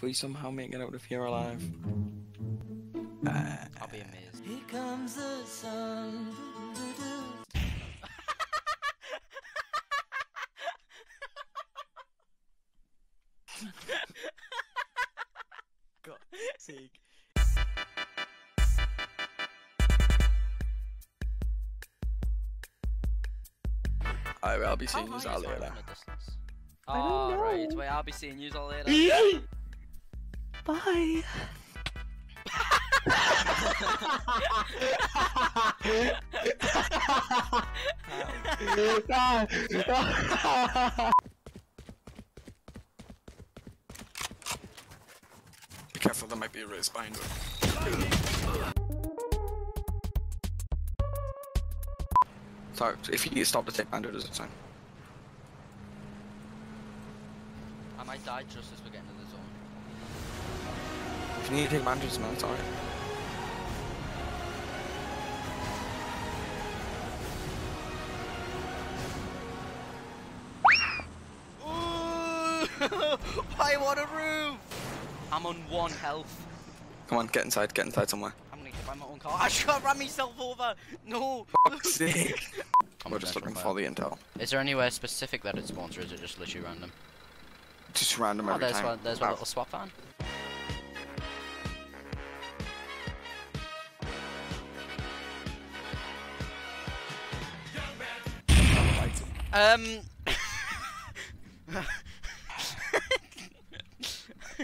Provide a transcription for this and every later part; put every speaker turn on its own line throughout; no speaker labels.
If we somehow make it out of here alive.
I'll be amazed.
Here comes the sun.
God's sake. Alright, I'll be seeing you all
high is
later.
from distance? Oh, right, wait, I'll be seeing you all later.
Bye.
Be careful, there might be a race behind you. Sorry, if you need to stop to take bandages, it's fine.
I might die just as we're getting to the zone.
If you need to take bandages, man, it's alright.
I want a roof! I'm on one health.
Come on, get inside, get inside somewhere.
I'm gonna get by my own car. I just got ran myself over! No!
Fuck's sake.
I'm
We're just looking
try.
for the intel.
Is there anywhere specific that it spawns or is it just literally random?
Just random
Oh,
every
there's
time.
one, there's one little swap van. Um.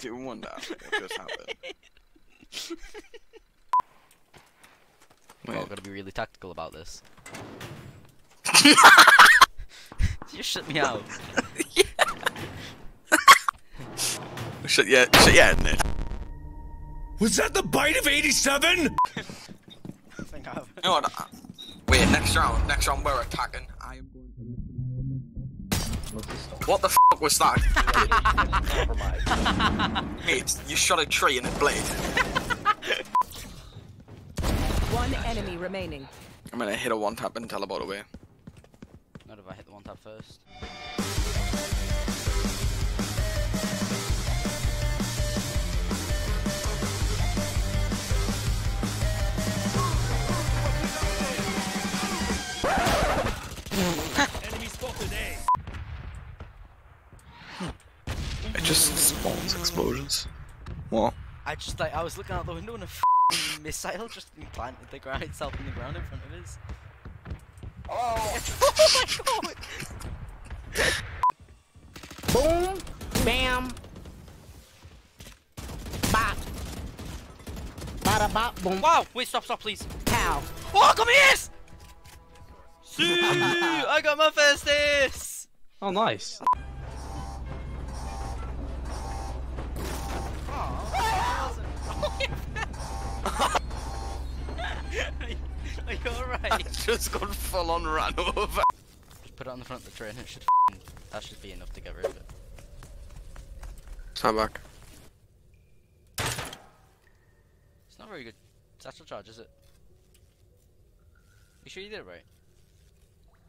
Do wonder what just happened.
Oh,
Wait.
gotta be really tactical about this. you shut me out.
Shit, yeah, shit, yeah, isn't it?
Was that the bite of 87?
I think I have.
You know what? uh, Wait, next round, next round we're attacking. What the fuck was that? Mate, you shot a tree and it blade.
One enemy remaining.
I'm gonna hit a one tap and teleport away.
Not if I hit the one tap first.
Just spawns explosions. What?
I just like I was looking out the window and a missile just implanted the ground itself in the ground in front of us. Oh! oh my god!
Boom. Bam. Bop. Bada bop. Boom.
Wow! Wait, stop, stop, please.
Pow.
Oh, come here! See, I got my first ace.
Oh, nice.
just got full on ran over.
Just put it on the front of the train. It should. That should be enough to get rid of it.
Stand back.
It's not very good satchel charge, is it? You sure you did it right?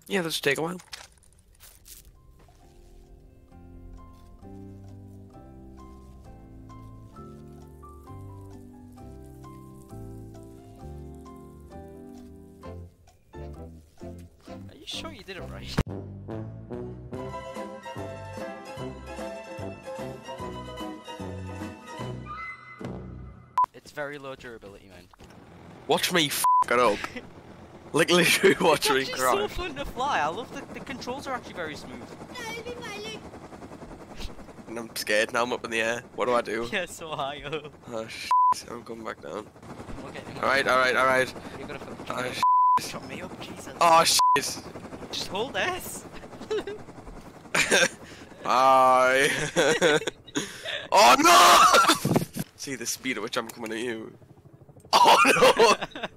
Yeah, this should take a while.
Sure you did it right? It's very low durability, man.
Watch me f it up. like literally watch me
It's so fun to fly. I love that the controls are actually very smooth.
And I'm scared now. I'm up in the air. What do I do?
Yeah, so high up.
Oh sh! I'm coming back down.
Okay,
All right, all right, all right.
You're gonna fucking
Oh, sh-
me up, Jesus.
oh shit!
Just hold S.
Bye. oh no! See the speed at which I'm coming at you. Oh no!